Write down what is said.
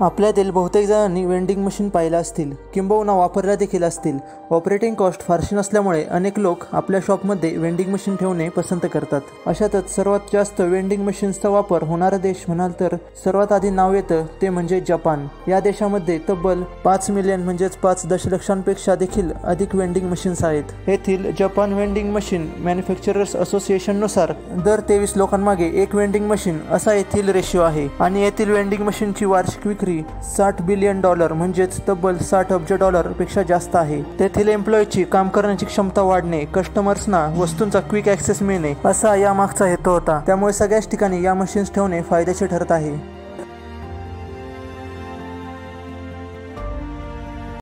आपल्यातील बहुतेक जणांनी वेंडिंग मशीन पाहिल्या असतील किंबहुना वापरल्या देखील असतील. ऑपरेटिंग कॉस्ट फारशी नसल्यामुळे अनेक लोक आपल्या शॉपमध्ये वेंडिंग मशीन ठेवणे पसंत करतात. अशातच सर्वात जास्त वेंडिंग मशीन्सचा वापर होणारा देश म्हणाल तर सर्वात आधी नाव येतं ते म्हणजे जपान. या देशामध्ये तब्बल पाच मिलियन म्हणजेच पाच दशलक्षांपेक्षा देखील अधिक वेंडिंग मशीन्स आहेत. येथील जपान वेंडिंग मशीन मॅन्युफॅक्चरर्स असोसिएशननुसार दर तेवीस लोकांमागे एक वेंडिंग मशीन असा येथील रेशिओ आहे. आणि येथील वेंडिंग मशीनची वार्षिक विक्री साठ बिलियन डॉलर म्हणजेच तब्बल साठ अब्ज डॉलरपेक्षा जास्त आहे. तेथील एम्प्लॉईची काम करण्याची क्षमता वाढणे कस्टमर्सना वस्तूंचा क्विक ऍक्सेस मिळणे असा या मागचा हेतू होता. त्यामुळे सगळ्याच ठिकाणी या मशीन्स ठेवणे फायद्याचे ठरत आहे.